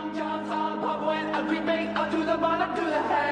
Long John's hard pub I'm creeping up to the bottom to the head.